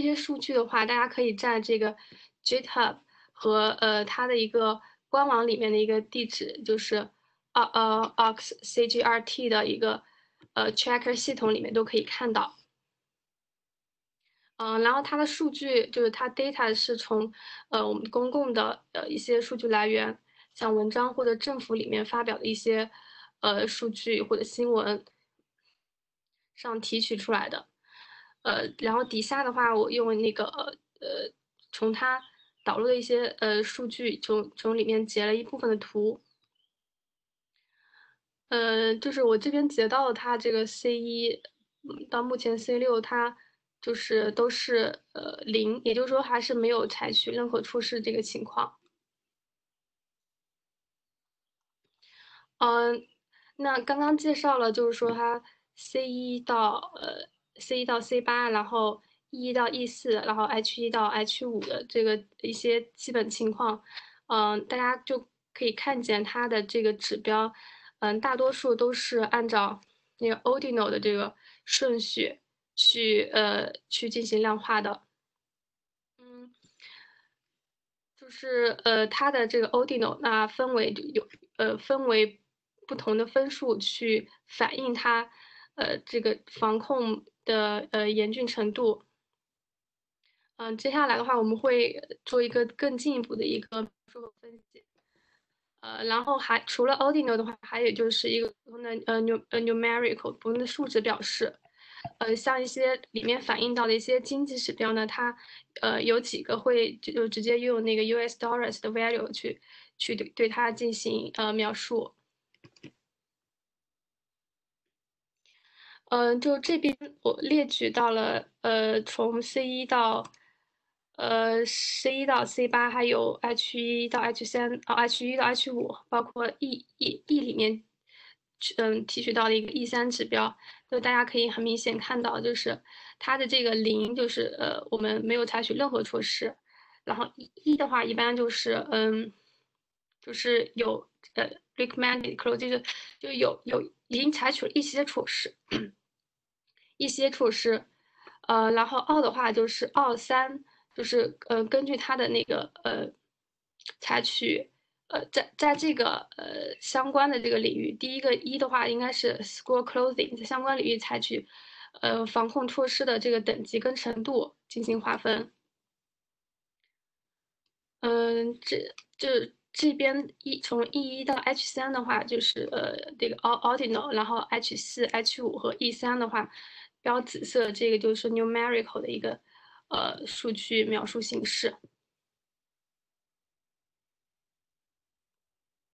这些数据的话，大家可以在这个 GitHub 和呃它的一个官网里面的一个地址，就是呃呃 oxcgrt 的一个呃 tracker 系统里面都可以看到。嗯，然后它的数据就是它 data 是从呃我们公共的呃一些数据来源，像文章或者政府里面发表的一些呃数据或者新闻上提取出来的。呃，然后底下的话，我用那个呃从它导入的一些呃数据，从从里面截了一部分的图。呃，就是我这边截到了它这个 C 一，到目前 C 六它。就是都是呃零，也就是说还是没有采取任何措施这个情况。嗯，那刚刚介绍了，就是说它 C 一到呃 C 一到 C 八，然后 E 一到 E 四，然后 H 一到 H 五的这个一些基本情况，嗯，大家就可以看见它的这个指标，嗯，大多数都是按照那个 Ordinal 的这个顺序。去呃去进行量化的，嗯，就是呃它的这个 Ordinal 那分为有呃分为不同的分数去反映它呃这个防控的呃严峻程度。嗯，接下来的话我们会做一个更进一步的一个说和分析。呃，然后还除了 Ordinal 的话，还有就是一个普通的呃 Num 呃 Numerical 普通的数值表示。呃，像一些里面反映到的一些经济指标呢，它呃有几个会就直接用那个 US dollars 的 value 去去对对它进行呃描述。嗯，就这边我列举到了呃从 C 一到呃 C 一到 C 八，还有 H 一到 H 三哦 H 一到 H 五，包括 E E E 里面嗯提取到的一个 E 三指标。就大家可以很明显看到，就是它的这个零，就是呃，我们没有采取任何措施。然后一的话，一般就是嗯，就是有呃，recommended close，就是就有有已经采取了一些措施，一些措施。呃，然后二的话就是二三，就是呃，根据它的那个呃，采取。呃，在在这个呃相关的这个领域，第一个一的话应该是 school closing，在相关领域采取呃防控措施的这个等级跟程度进行划分。嗯，这这这边一从 E 一到 H 三的话，就是呃这个 ordinal，然后 H 四、H 五和 E 三的话，标紫色这个就是 numerical 的一个呃数据描述形式。